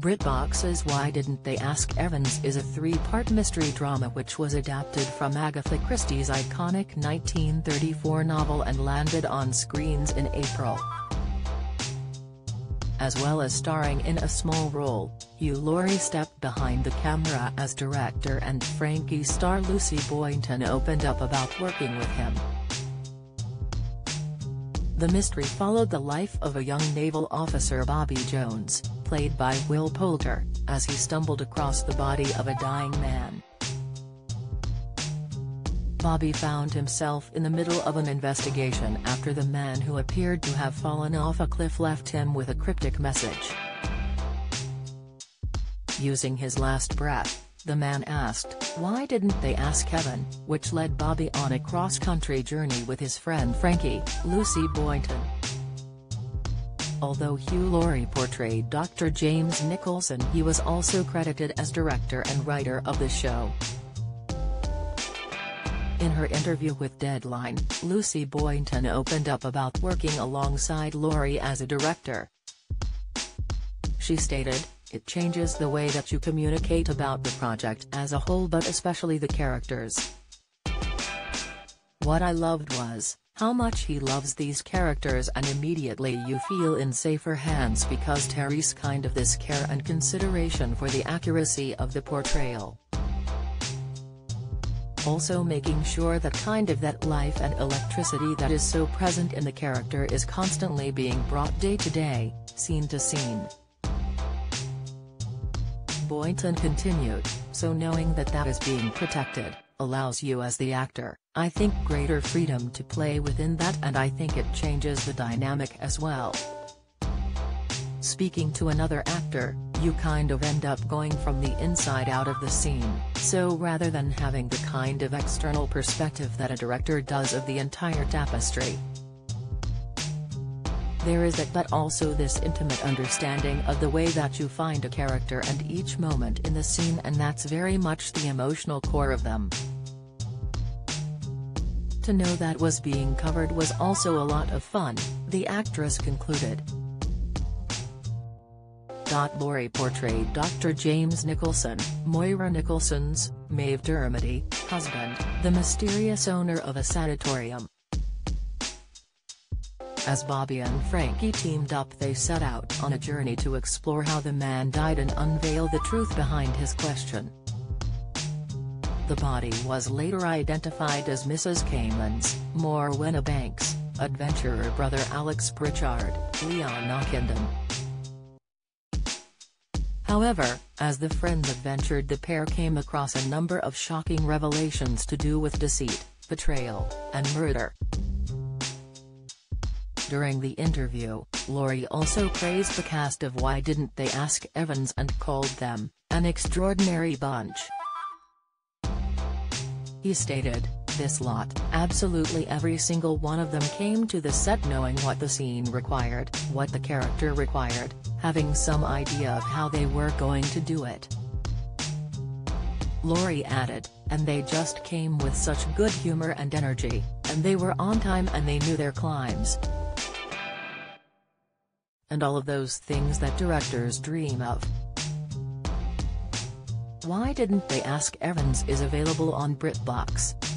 BritBox's Why Didn't They Ask Evans is a three-part mystery drama which was adapted from Agatha Christie's iconic 1934 novel and landed on screens in April. As well as starring in a small role, Hugh Laurie stepped behind the camera as director and Frankie star Lucy Boynton opened up about working with him. The mystery followed the life of a young naval officer Bobby Jones, played by Will Poulter, as he stumbled across the body of a dying man. Bobby found himself in the middle of an investigation after the man who appeared to have fallen off a cliff left him with a cryptic message. Using his last breath, the man asked, why didn't they ask Evans, which led Bobby on a cross-country journey with his friend Frankie, Lucy Boynton. Although Hugh Laurie portrayed Dr. James Nicholson he was also credited as director and writer of the show. In her interview with Deadline, Lucy Boynton opened up about working alongside Laurie as a director. She stated, it changes the way that you communicate about the project as a whole but especially the characters. What I loved was, how much he loves these characters and immediately you feel in safer hands because Terry's kind of this care and consideration for the accuracy of the portrayal. Also making sure that kind of that life and electricity that is so present in the character is constantly being brought day to day, scene to scene. Boynton continued, so knowing that that is being protected, allows you as the actor, I think greater freedom to play within that and I think it changes the dynamic as well. Speaking to another actor, you kind of end up going from the inside out of the scene, so rather than having the kind of external perspective that a director does of the entire tapestry, there is that but also this intimate understanding of the way that you find a character and each moment in the scene and that's very much the emotional core of them. To know that was being covered was also a lot of fun, the actress concluded. Laurie portrayed Dr. James Nicholson, Moira Nicholson's, Maeve Dermody, husband, the mysterious owner of a sanatorium. As Bobby and Frankie teamed up they set out on a journey to explore how the man died and unveil the truth behind his question. The body was later identified as Mrs. Cayman's, Morwenna Banks, adventurer brother Alex Pritchard, Leon Ockenden. However, as the friends adventured the pair came across a number of shocking revelations to do with deceit, betrayal, and murder. During the interview, Laurie also praised the cast of Why Didn't They Ask Evans and called them, an extraordinary bunch. He stated, this lot, absolutely every single one of them came to the set knowing what the scene required, what the character required, having some idea of how they were going to do it. Laurie added, and they just came with such good humor and energy, and they were on time and they knew their climbs, and all of those things that directors dream of. Why Didn't They Ask Evans is available on BritBox.